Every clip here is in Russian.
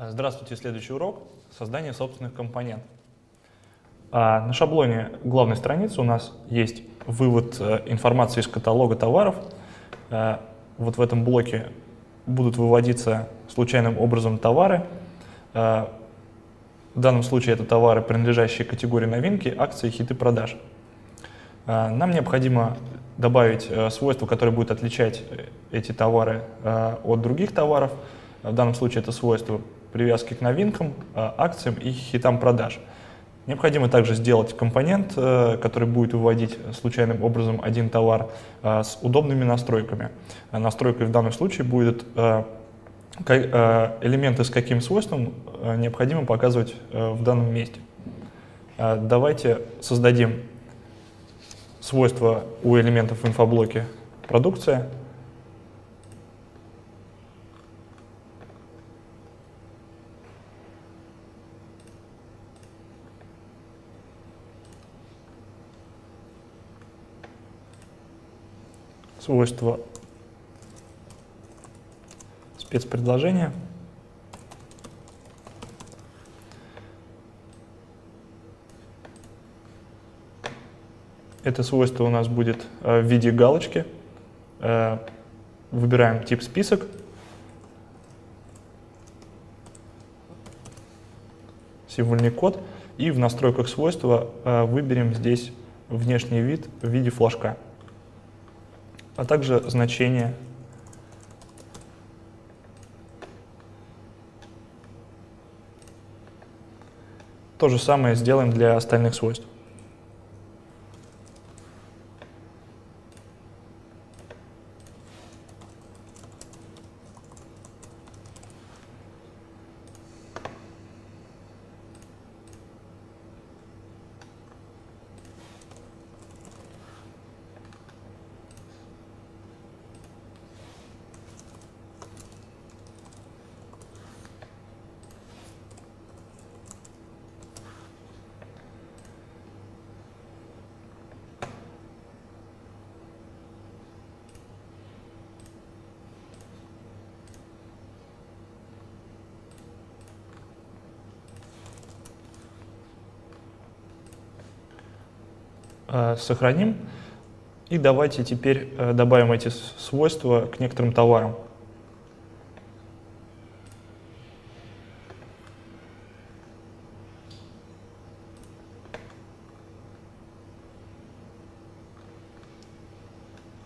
Здравствуйте, следующий урок – создание собственных компонентов. А на шаблоне главной страницы у нас есть вывод э, информации из каталога товаров. Э, вот в этом блоке будут выводиться случайным образом товары. Э, в данном случае это товары, принадлежащие категории новинки, акции, хиты продаж. Нам необходимо добавить свойство, которое будет отличать эти товары от других товаров. В данном случае это свойство привязки к новинкам, акциям и хитам продаж. Необходимо также сделать компонент, э, который будет выводить случайным образом один товар э, с удобными настройками. Настройкой в данном случае будет э, элементы с каким свойством необходимо показывать в данном месте. Давайте создадим свойства у элементов в инфоблоке продукция свойство спецпредложения. Это свойство у нас будет э, в виде галочки. Э, выбираем тип список. Символьный код. И в настройках свойства э, выберем здесь внешний вид в виде флажка а также значение То же самое сделаем для остальных свойств. Сохраним. И давайте теперь э, добавим эти свойства к некоторым товарам.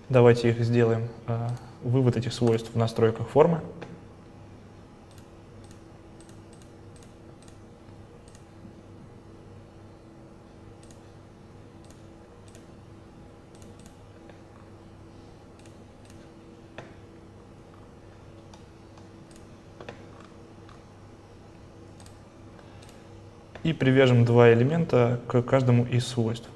Давайте их сделаем, э, вывод этих свойств в настройках формы. И привяжем два элемента к каждому из свойств.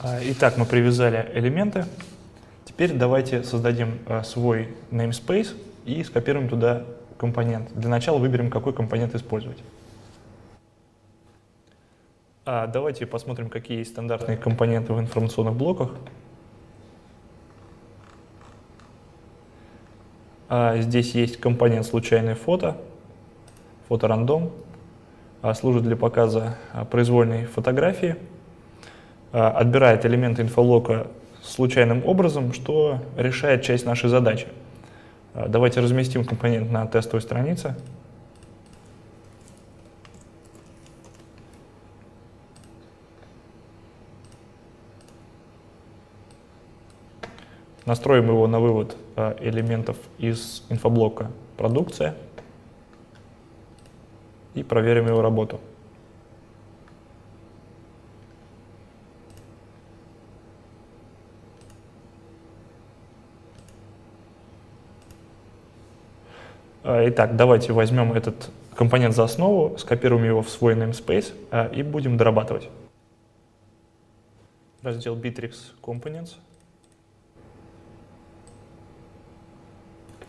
А, итак, мы привязали элементы. Теперь давайте создадим а, свой namespace и скопируем туда компонент. Для начала выберем, какой компонент использовать. А давайте посмотрим, какие есть стандартные компоненты в информационных блоках. А здесь есть компонент случайное фото, фоторандом, служит для показа произвольной фотографии. А, отбирает элементы инфолока случайным образом, что решает часть нашей задачи. А, давайте разместим компонент на тестовой странице. Настроим его на вывод а, элементов из инфоблока «Продукция» и проверим его работу. Итак, давайте возьмем этот компонент за основу, скопируем его в свой namespace а, и будем дорабатывать. Раздел Bittrex Components.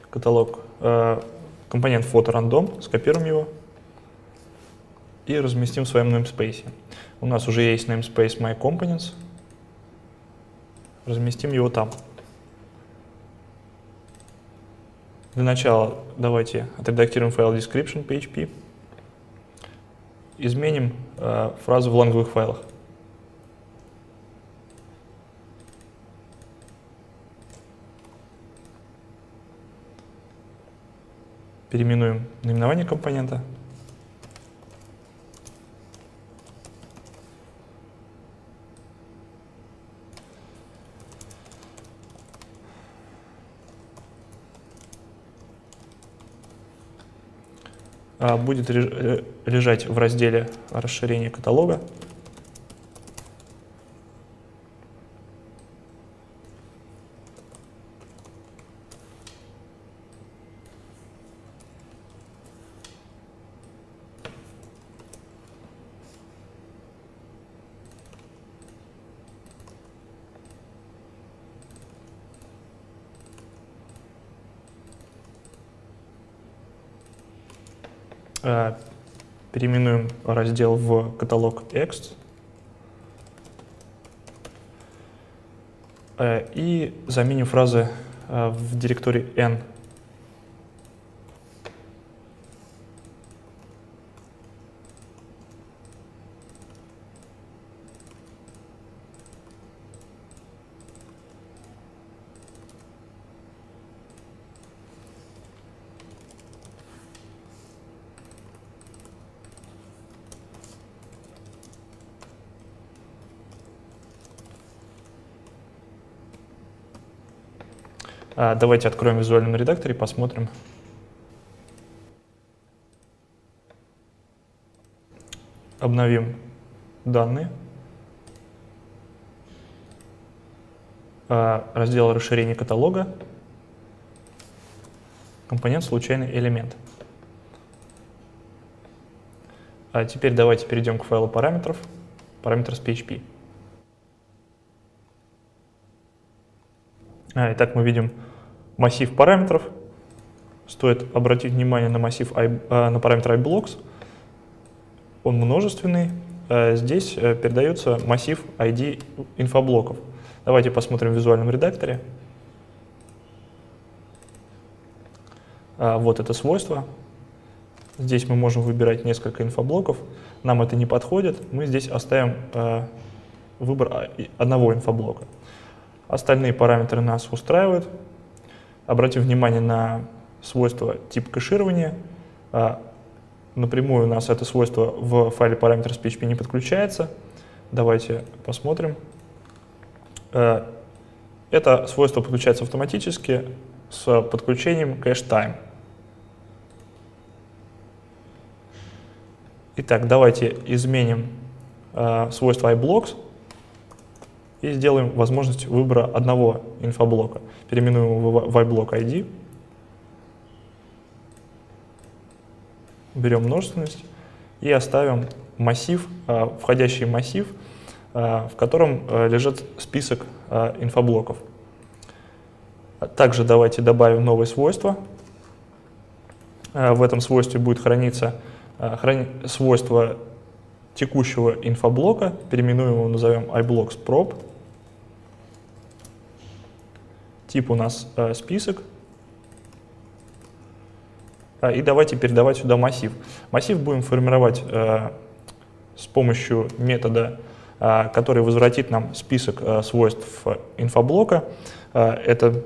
Каталог а, компонент фото рандом, скопируем его и разместим в своем namespace. У нас уже есть namespace MyComponents. Разместим его там. Для начала давайте отредактируем файл description PHP. Изменим э, фразу в лонговых файлах. Переименуем наименование компонента. Будет э, лежать в разделе расширения каталога. Э, переименуем раздел в каталог Ext э, и заменим фразы э, в директории n давайте откроем в визуальном редакторе и посмотрим. Обновим данные. А, раздел расширения каталога. Компонент случайный элемент. А теперь давайте перейдем к файлу параметров. Параметр с PHP. Итак, мы видим массив параметров. Стоит обратить внимание на массив, а, на параметр iBlocks. Он множественный. А, здесь э, передается массив ID инфоблоков. Давайте посмотрим в визуальном редакторе. А, вот это свойство. Здесь мы можем выбирать несколько инфоблоков. Нам это не подходит. Мы здесь оставим выбор одного инфоблока. Остальные параметры нас устраивают. Обратим внимание на свойство тип кэширования. А, напрямую у нас это свойство в файле параметров с PHP не подключается. Давайте посмотрим. А, это свойство подключается автоматически с подключением cache-time. Итак, давайте изменим э, свойство iBlocks и сделаем возможность выбора одного инфоблока. Переименуем его в iBlock ID. Берем множественность и оставим массив, а, входящий массив, а, в котором а, лежит список инфоблоков. Также давайте добавим новое свойство. В этом свойстве будет храниться свойство текущего инфоблока, переименуем его, назовем iBlocksProp. Тип у нас э, список. А, и давайте передавать сюда массив. Массив будем формировать э, с помощью метода, э, который возвратит нам список свойств инфоблока. Это,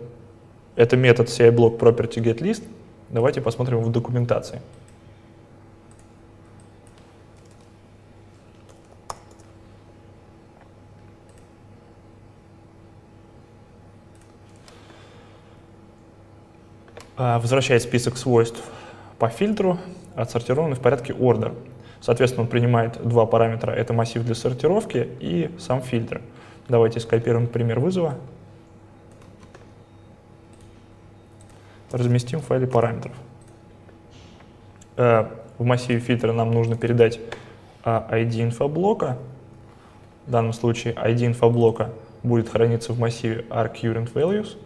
это метод CI-block property getList. Давайте посмотрим в документации. Возвращает список свойств по фильтру, отсортированный в порядке order. Соответственно, он принимает два параметра. Это массив для сортировки и сам фильтр. Давайте скопируем пример вызова. Разместим в файле параметров. э, в массиве фильтра нам нужно передать ID инфоблока. В данном случае ID инфоблока будет храниться в массиве arcCurrentValues.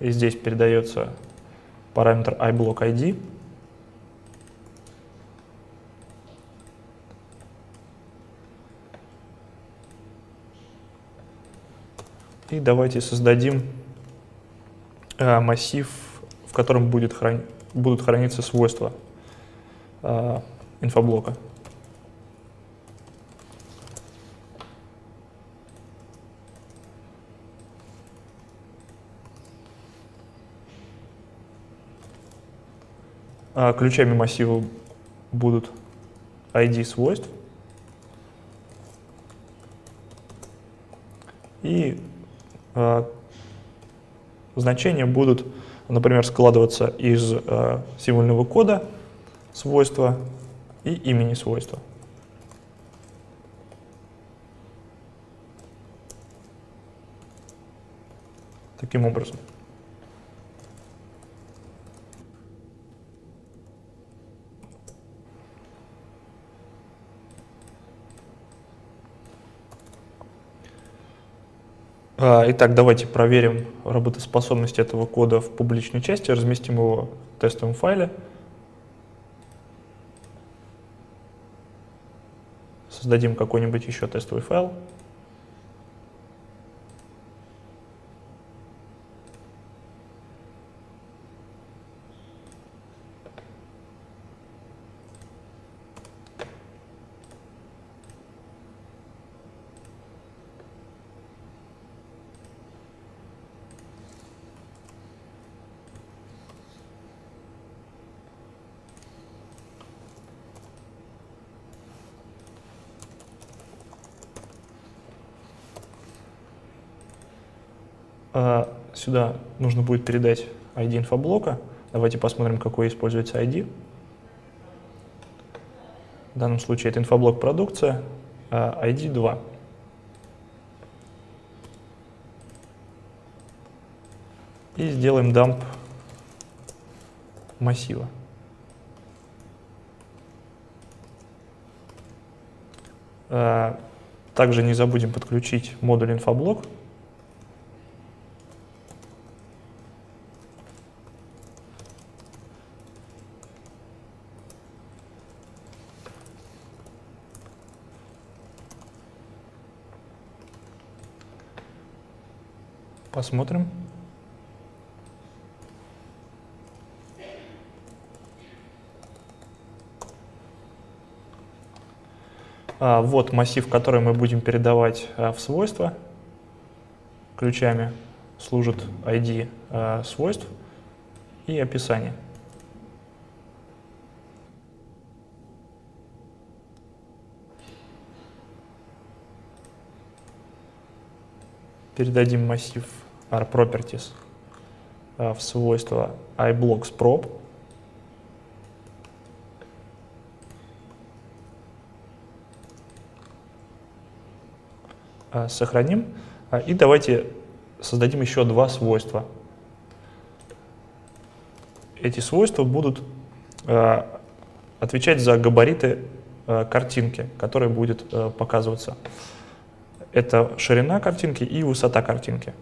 И здесь передается параметр iBlockID. И давайте создадим э, массив, в котором будет храни будут храниться свойства э, инфоблока. А ключами массива будут ID свойств и э, значения будут, например, складываться из э, символьного кода свойства и имени свойства. Таким образом. Итак, давайте проверим работоспособность этого кода в публичной части, разместим его в тестовом файле. Создадим какой-нибудь еще тестовый файл. А, сюда нужно будет передать ID инфоблока. Давайте посмотрим, какой используется ID. В данном случае это инфоблок продукция, а ID 2. И сделаем дамп массива. А, также не забудем подключить модуль инфоблок. Посмотрим. А, вот массив, который мы будем передавать а, в свойства. Ключами служит ID а, свойств и описание. Передадим массив rProperties в свойство iBlocksProp. А, сохраним. А, и давайте создадим еще два свойства. Эти свойства будут отвечать за габариты картинки, которая будет показываться. Это ширина картинки и высота картинки.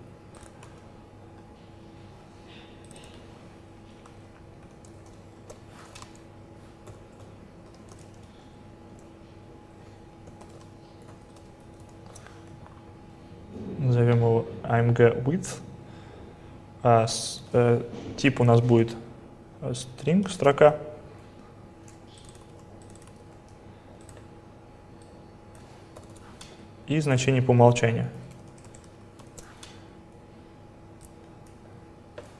назовем его AMG width. А с, э, тип у нас будет э, string, строка. И значение по умолчанию.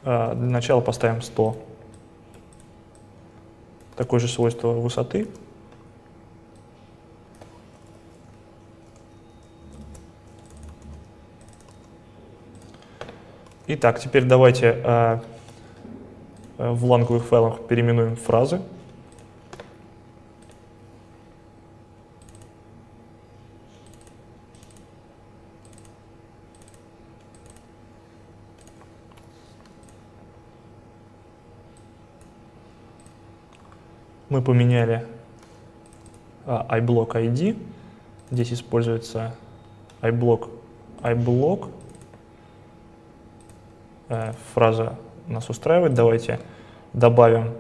А, для начала поставим 100. Такое же свойство высоты. Итак, теперь давайте э, э, в ланговых файлах переименуем фразы. мы поменяли э, iBlock ID. Здесь используется iBlock, iBlock Фраза нас устраивает. Давайте добавим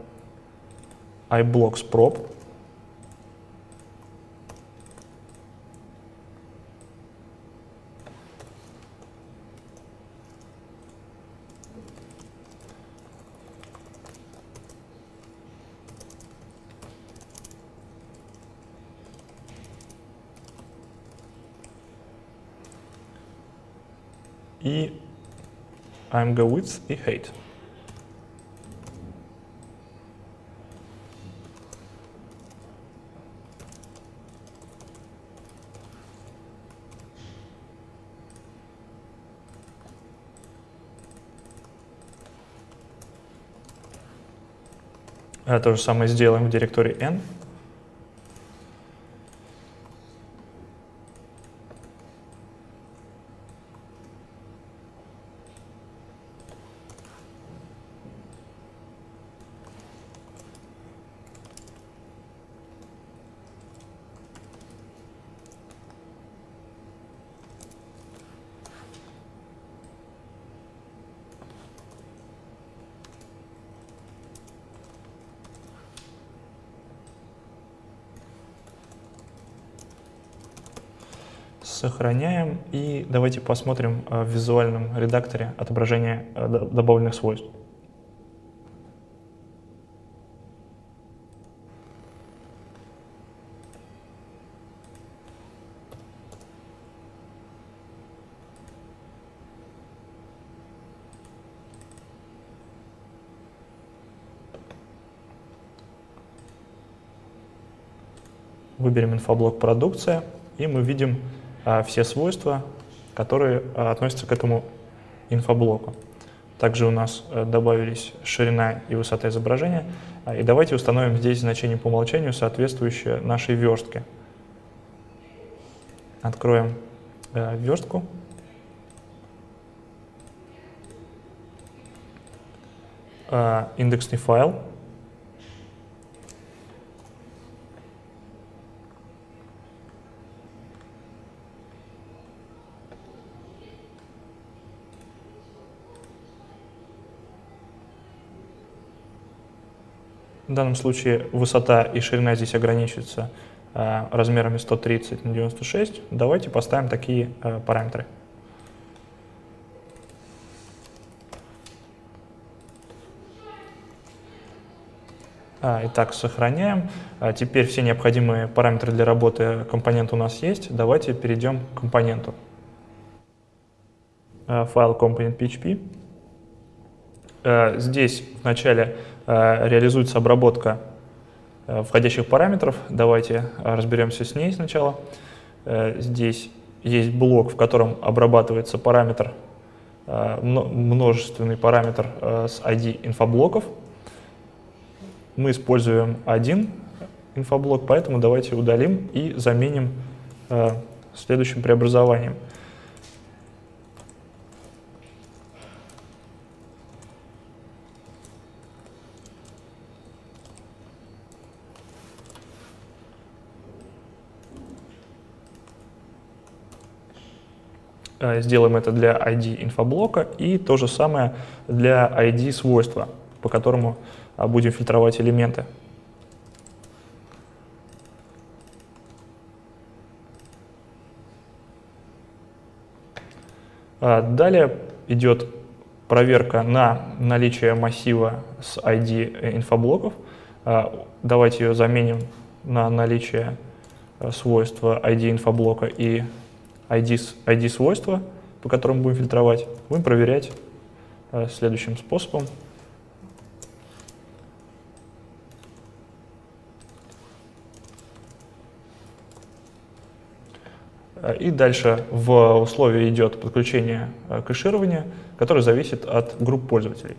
iBlocks prop. и I'm go with и hate. То же самое сделаем в директории n. Сохраняем и давайте посмотрим э, в визуальном редакторе отображение э, добавленных свойств. Выберем инфоблок продукция, и мы видим все свойства, которые а, относятся к этому инфоблоку. Также у нас э, добавились ширина и высота изображения. А, и давайте установим здесь значение по умолчанию, соответствующее нашей верстке. Откроем э, верстку. Индексный файл. Данном случае высота и ширина здесь ограничиваются э, размерами 130 на 96. Давайте поставим такие э, параметры. А, итак, сохраняем. А теперь все необходимые параметры для работы компонента у нас есть. Давайте перейдем к компоненту. А, файл component.php. Здесь вначале реализуется обработка э, входящих параметров. Давайте разберемся с ней сначала. Э, здесь есть блок, в котором обрабатывается параметр, множественный параметр с ID инфоблоков. Мы используем один инфоблок, поэтому давайте удалим и заменим следующим преобразованием. Сделаем это для ID инфоблока и то же самое для ID свойства, по которому а, будем фильтровать элементы. А, далее идет проверка на наличие массива с ID инфоблоков. А, давайте ее заменим на наличие э, свойства ID инфоблока и ID, ID по которым будем фильтровать, будем проверять э, следующим способом. Э, и дальше в условии идет подключение э, кэширования, которое зависит от групп пользователей.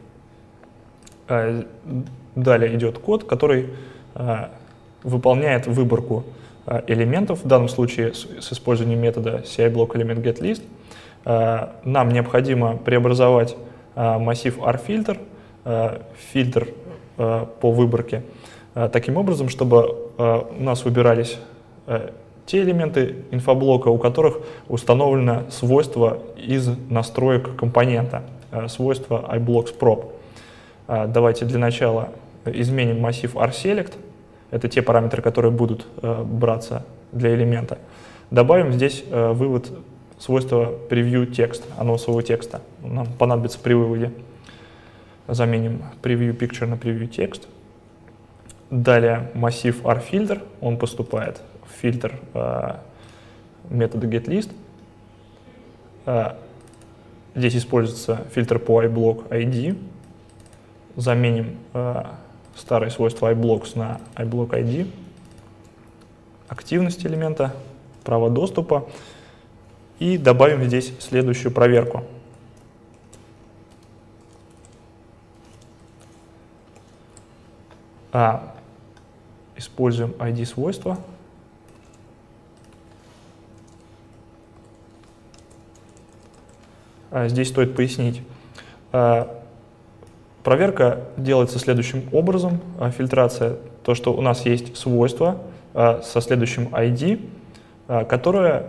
Далее идет код, который выполняет выборку Э, элементов, в данном случае с, использованием метода CI-блок элемент getList, э, нам необходимо преобразовать э, массив rFilter, фильтр по выборке, таким образом, чтобы у нас выбирались те элементы инфоблока, у которых установлено свойство из настроек компонента, свойство iBlocks Давайте для начала изменим массив rSelect, это те параметры, которые будут браться для элемента. Добавим здесь вывод свойства preview текст, анонсового текста. Нам понадобится при выводе. Заменим preview picture на preview текст. Далее массив rFilter, он поступает в фильтр э, метода getList. Э, здесь используется фильтр по iBlock ID. Заменим старое свойство iBlocks на iBlock ID. Активность элемента, право доступа. И добавим здесь следующую проверку. А, используем ID свойства. А, здесь стоит пояснить. А, проверка делается следующим образом. А, фильтрация, то, что у нас есть свойство а, со следующим ID, а, которое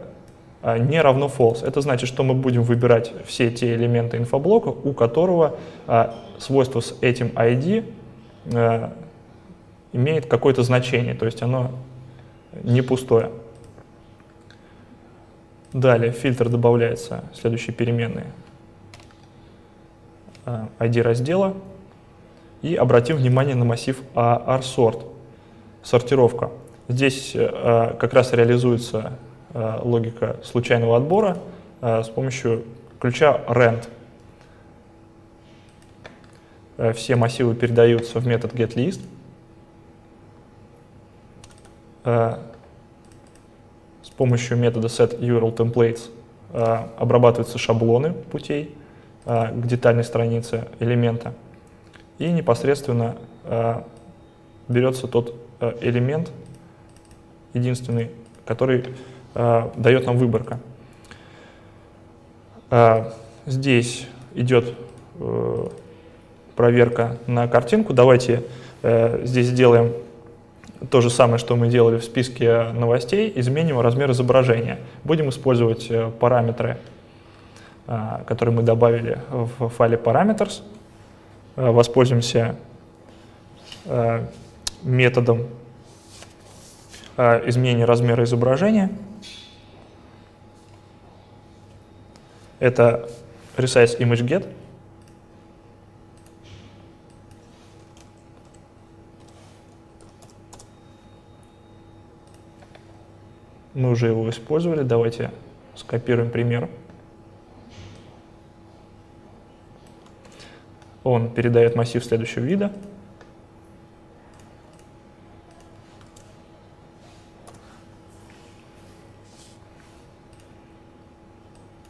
не равно false. Это значит, что мы будем выбирать все те элементы инфоблока, у которого свойство с этим ID имеет какое-то значение, то есть оно не пустое. Далее в фильтр добавляется следующие переменные. ID раздела. И обратим внимание на массив rsort, сортировка. Здесь как раз реализуется Э, логика случайного отбора э, с помощью ключа rand. Э, все массивы передаются в метод getList. С помощью метода setURLTemplates обрабатываются шаблоны путей к детальной странице элемента. И непосредственно берется тот элемент, единственный, который э, дает нам выборка. Э, здесь идет э, проверка на картинку. Давайте э, здесь сделаем то же самое, что мы делали в списке новостей, изменим размер изображения. Будем использовать э, параметры, э, которые мы добавили в файле parameters. Э, воспользуемся методом изменения размера изображения. Это resize image get. Мы уже его использовали. Давайте скопируем пример. Он передает массив следующего вида.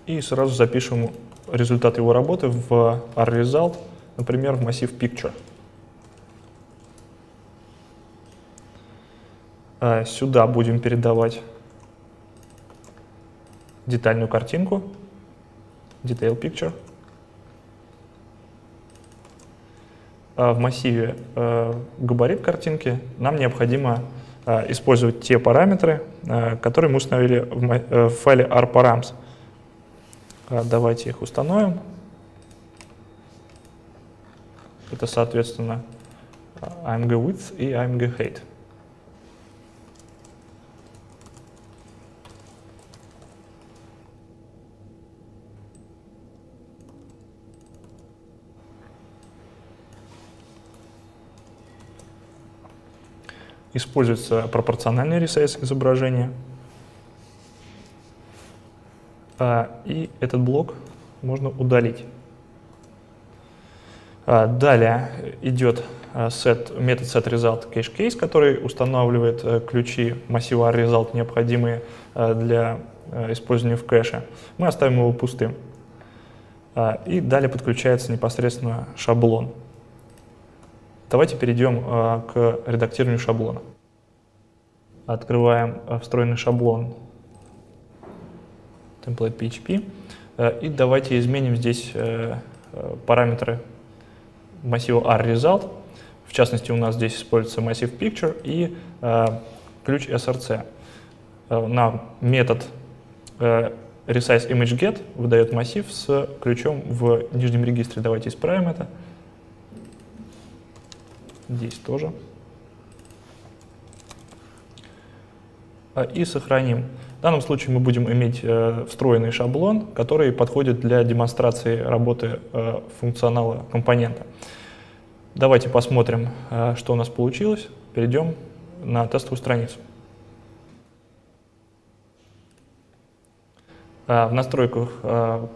и сразу запишем результат его работы в R-result, например, в массив picture. А сюда будем передавать детальную картинку, detail picture. В массиве э, габарит картинки нам необходимо э, использовать те параметры, э, которые мы установили в, э, файле rparams. Давайте их установим. Это, соответственно, AMG width и AMG height. Используется пропорциональный ресайз изображения. А, и этот блок можно удалить. А, далее идет set, а, метод setResult который устанавливает э, ключи массива result, необходимые для использования в кэше. Мы оставим его пустым. И далее подключается непосредственно шаблон. Давайте перейдем к редактированию шаблона. Открываем встроенный шаблон template PHP. Э, и давайте изменим здесь э, э, параметры массива rResult. В частности, у нас здесь используется Massive Picture и э, ключ SRC. Э, нам метод э, resize image get выдает массив с ключом в нижнем регистре. Давайте исправим это. Здесь тоже. Э, и сохраним. В данном случае мы будем иметь э, встроенный шаблон, который подходит для демонстрации работы э, функционала компонента. Давайте посмотрим, э, что у нас получилось. Перейдем на тестовую страницу. Э, в настройках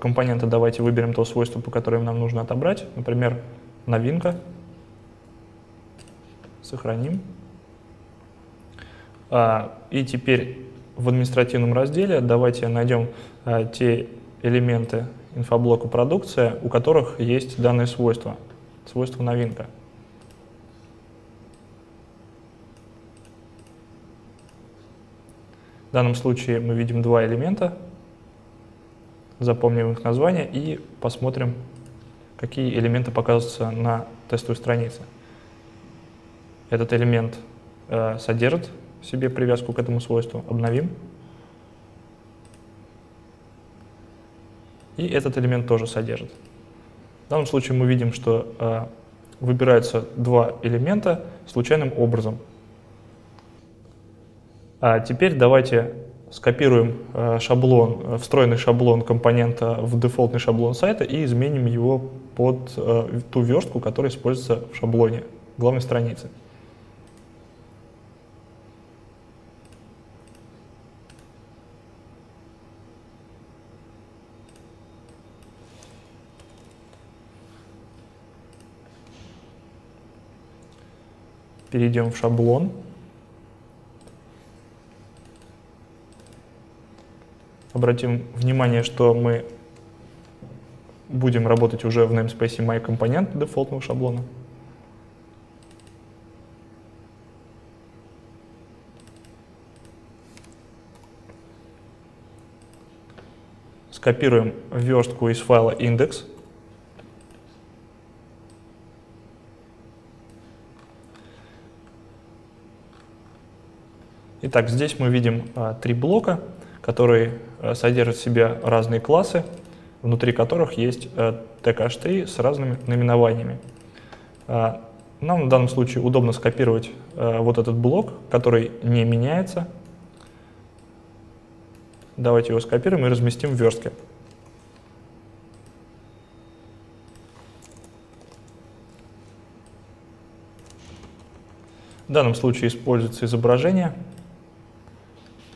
компонента давайте выберем то свойство, по которому нам нужно отобрать. Например, новинка. Сохраним. Э, и теперь в административном разделе давайте найдем э, те элементы инфоблока продукция, у которых есть данное свойство, свойство новинка. В данном случае мы видим два элемента, запомним их название и посмотрим, какие элементы показываются на тестовой странице. Этот элемент э, содержит себе привязку к этому свойству, обновим. И этот элемент тоже содержит. В данном случае мы видим, что э, выбираются два элемента случайным образом. А теперь давайте скопируем э, шаблон, э, встроенный шаблон компонента в дефолтный шаблон сайта и изменим его под э, ту верстку, которая используется в шаблоне главной страницы. Перейдем в шаблон. Обратим внимание, что мы будем работать уже в namespace MyComponent дефолтного шаблона. Скопируем верстку из файла index Итак, здесь мы видим а, три блока, которые а, содержат в себе разные классы, внутри которых есть а, TKH3 с разными наименованиями. А, нам в данном случае удобно скопировать а, вот этот блок, который не меняется. Давайте его скопируем и разместим в верстке. В данном случае используется изображение –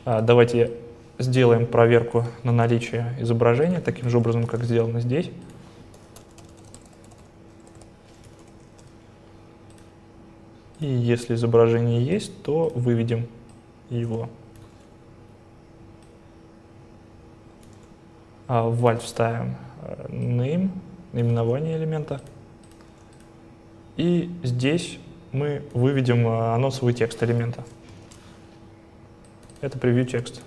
давайте сделаем проверку на наличие изображения таким же образом, как сделано здесь. И если изображение есть, то выведем его. А в валь вставим э, name, наименование элемента. И здесь мы выведем э, анонсовый текст элемента. Это превью текст.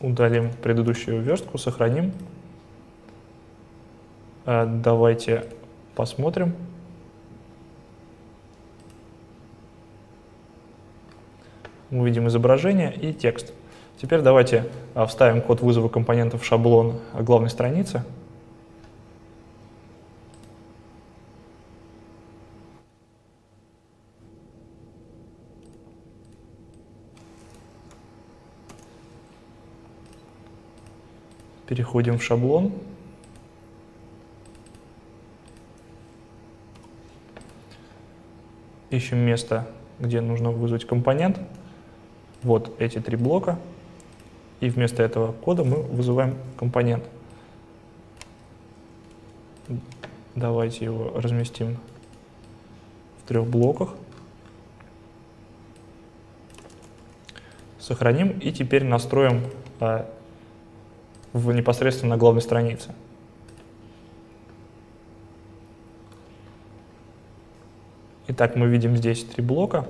Удалим предыдущую верстку, сохраним. А, давайте посмотрим. Мы увидим изображение и текст. Теперь давайте а, вставим код вызова компонентов в шаблон главной страницы. Переходим в шаблон. Ищем место, где нужно вызвать компонент. Вот эти три блока. И вместо этого кода мы вызываем компонент. Давайте его разместим в трех блоках. Сохраним и теперь настроим а, в непосредственно на главной странице. Итак, мы видим здесь три блока.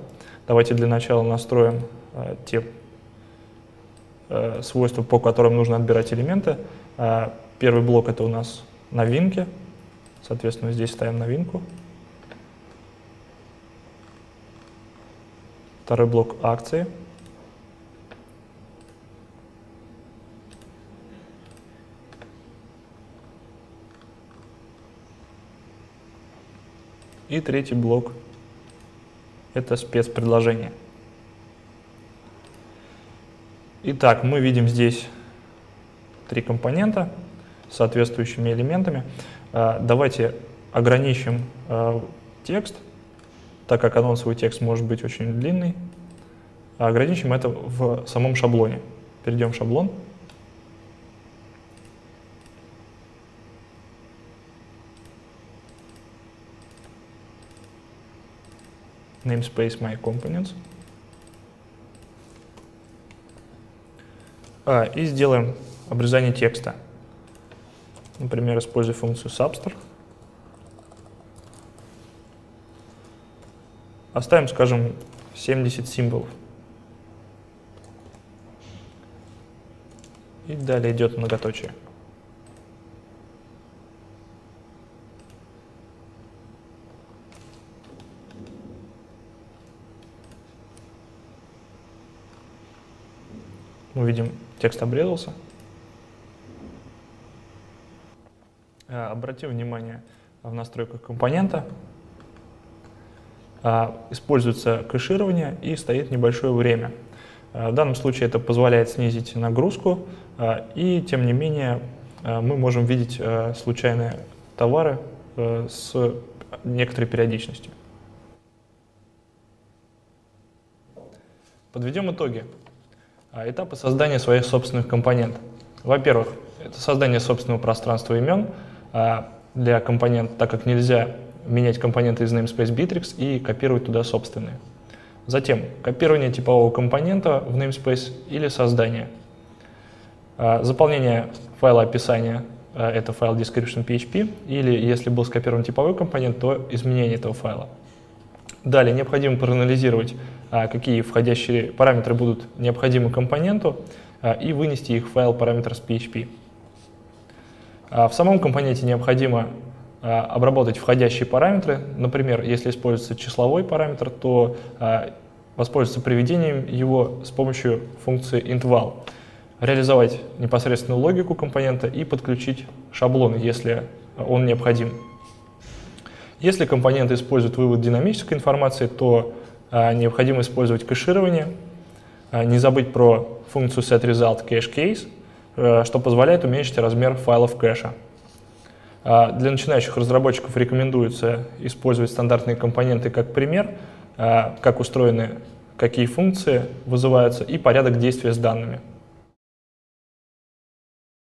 Давайте для начала настроим э, те э, свойства, по которым нужно отбирать элементы. Э, Первый блок это у нас новинки. Соответственно, здесь ставим новинку. Второй блок акции. И третий блок – это спецпредложение. Итак, мы видим здесь три компонента с соответствующими элементами. А, давайте ограничим а, текст, так как анонсовый текст может быть очень длинный. А ограничим это в самом шаблоне. Перейдем в шаблон. Namespace my components. А, и сделаем обрезание текста. Например, используя функцию subster. Оставим, скажем, 70 символов. И далее идет многоточие. Мы видим, текст обрезался. Э, обратим внимание в настройках компонента. Э, используется кэширование и стоит небольшое время. Э, в данном случае это позволяет снизить нагрузку, и тем не менее мы можем видеть случайные товары с некоторой периодичностью. Подведем итоги. А этапы создания своих собственных компонентов. Во-первых, это создание собственного пространства имен а, для компонента, так как нельзя менять компоненты из namespace Bittrex и копировать туда собственные. Затем копирование типового компонента в namespace или создание. А, заполнение файла описания это файл description.php, или если был скопирован типовой компонент, то изменение этого файла. Далее необходимо проанализировать какие входящие параметры будут необходимы компоненту, а, и вынести их в файл PHP. А, в самом компоненте необходимо обработать входящие параметры. Например, если используется числовой параметр, то воспользоваться приведением его с помощью функции intval. Реализовать непосредственную логику компонента и подключить шаблон, если он необходим. Если компонент использует вывод динамической информации, то а, необходимо использовать кэширование, а, не забыть про функцию setResultCacheCase, э, что позволяет уменьшить размер файлов кэша. А, для начинающих разработчиков рекомендуется использовать стандартные компоненты как пример, как устроены какие функции вызываются и порядок действия с данными.